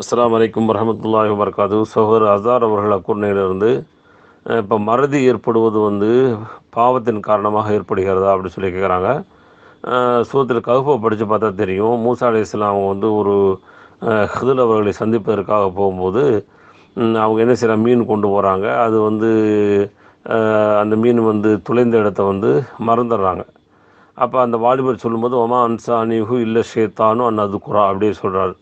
அஸ்லாம் வலைக்கம் வரஹமத்துல்லாஹி வரகாது சகோதரர் அசார் அவர்கள் அக்குர்ணையிலிருந்து இப்போ மறதி ஏற்படுவது வந்து பாவத்தின் காரணமாக ஏற்படுகிறதா அப்படின்னு சொல்லி கேட்குறாங்க சூத்தில் ககுப்பை படித்து பார்த்தா தெரியும். மூசா அலி இஸ்லாம் அவங்க வந்து ஒரு ஹிதுல் அவர்களை சந்திப்பதற்காக போகும்போது அவங்க என்ன செய்கிறாங்க மீன் கொண்டு போகிறாங்க அது வந்து அந்த மீன் வந்து துளைந்த இடத்த வந்து மறந்துடுறாங்க. அப்போ அந்த வாலிபர் சொல்லும்போது ஒமா அன்சானிஹு இல்லை ஷேத்தானும் அன் அது குரா அப்படியே சொல்கிறாரு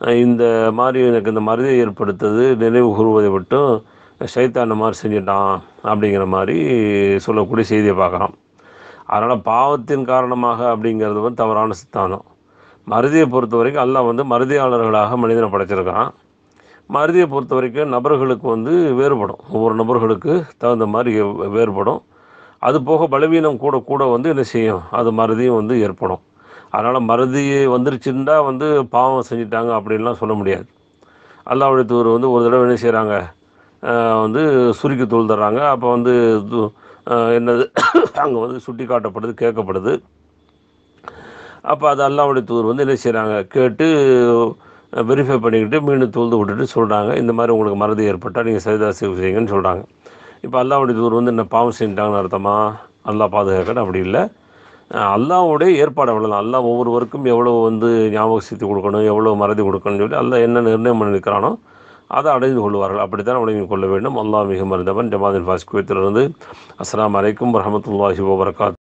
இந்த மாதிரி எனக்கு இந்த மருதியை ஏற்படுத்தது நினைவு கூறுவதை விட்டும் சைத்தான மாதிரி செஞ்சிட்டான் அப்படிங்கிற மாதிரி சொல்லக்கூடிய செய்தியை பார்க்குறோம். அதனால் பாவத்தின் காரணமாக அப்படிங்கிறது வந்து தவறான சித்தாந்தம். மருதியை பொறுத்த வரைக்கும் அல்லாஹ் வந்து மருதியாளர்களாக மனிதனை படைச்சிருக்கான். மருதியை பொறுத்த வரைக்கும் நபர்களுக்கு வந்து வேறுபடும். ஒவ்வொரு நபர்களுக்கு தகுந்த மாதிரி வேறுபடும். அது போக பலவீனம் கூட கூட வந்து என்ன செய்யும்? அது மருதியும் வந்து ஏற்படும். அதனால் மருதி வந்துருச்சுன்னா வந்து பாவம் செஞ்சிட்டாங்க அப்படின்லாம் சொல்ல முடியாது. அல்லாவுடைய தூர் வந்து ஒரு தடவை என்ன செய்கிறாங்க வந்து சுருக்கி தூள்தர்றாங்க அப்போ வந்து என்னது? அங்கே வந்து சுட்டி காட்டப்படுது கேட்கப்படுது. அப்போ அது அல்லாவுடைய தூர் வந்து என்ன செய்கிறாங்க கேட்டு வெரிஃபை பண்ணிக்கிட்டு மீண்டும் தூழ்ந்து விட்டுட்டு சொல்கிறாங்க இந்த மாதிரி உங்களுக்கு மறதி ஏற்பட்டால் நீங்கள் சரிதா செய்யுங்கன்னு சொல்கிறாங்க இப்போ அல்லாவுடைய தூர் வந்து என்ன பாவம் செஞ்சிட்டாங்கன்னு அர்த்தமா? நல்லா பாதுகாக்கணும் அப்படி இல்லை. அல்லாவுடைய ஏற்பாடு அவ்வளோதான் அல்லா ஒவ்வொருவருக்கும் எவ்வளோ வந்து ஞாபக சக்தி கொடுக்கணும் எவ்வளோ மறதி கொடுக்கணும்னு சொல்லி அல்லா என்ன நிர்ணயம் பண்ணியிருக்கிறானோ அதை அடைந்து கொள்வார்கள். அப்படித்தான் வழங்கிக் கொள்ள வேண்டும். அல்லாஹ் மிக மருந்தவன் ஜமாதின் ஃபாஸ் அஸ்லாம் அஸ்ஸலாமு அலைக்கும் வரஹமத்துல்லாஹி வபரகாத்.